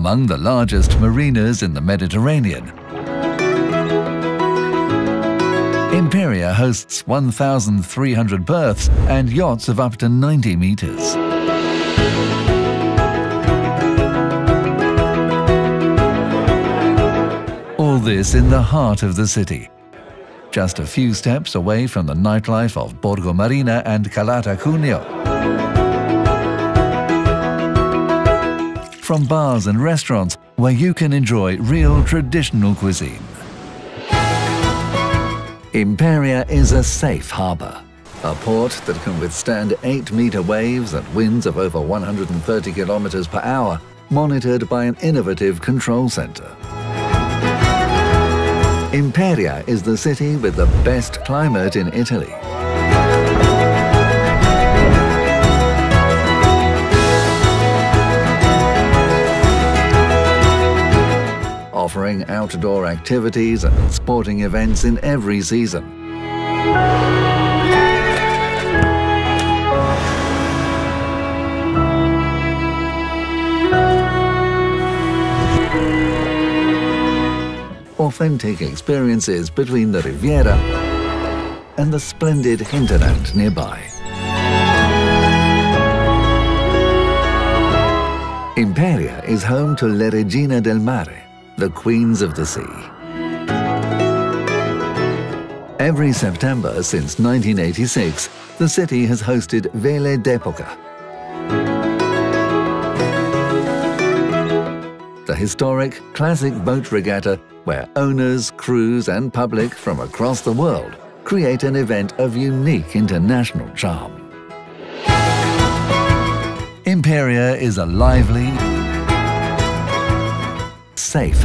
among the largest marinas in the Mediterranean. Imperia hosts 1,300 berths and yachts of up to 90 meters. All this in the heart of the city, just a few steps away from the nightlife of Borgo Marina and Calata Cuneo. From bars and restaurants where you can enjoy real traditional cuisine. Imperia is a safe harbour, a port that can withstand 8-metre waves and winds of over 130 kilometres per hour, monitored by an innovative control centre. Imperia is the city with the best climate in Italy. Offering outdoor activities and sporting events in every season. authentic experiences between the Riviera and the splendid hinterland nearby. Imperia is home to Le Regine del Mare, the Queens of the Sea. Every September since 1986, the city has hosted Vele d'Epoca, the historic classic boat regatta where owners, crews and public from across the world create an event of unique international charm. Imperia is a lively, safe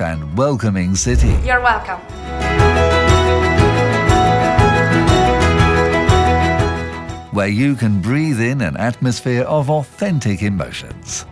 and welcoming city. You're welcome. Where you can breathe in an atmosphere of authentic emotions.